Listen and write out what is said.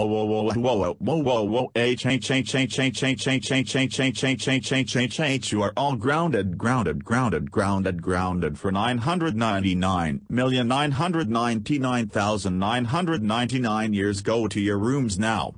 Oh whoa whoa whoa whoa whoa whoa a change change change change change change change change change change change change change change you are all grounded grounded grounded grounded grounded for nine hundred ninety-nine million nine hundred ninety-nine thousand nine hundred ninety-nine years go to your rooms now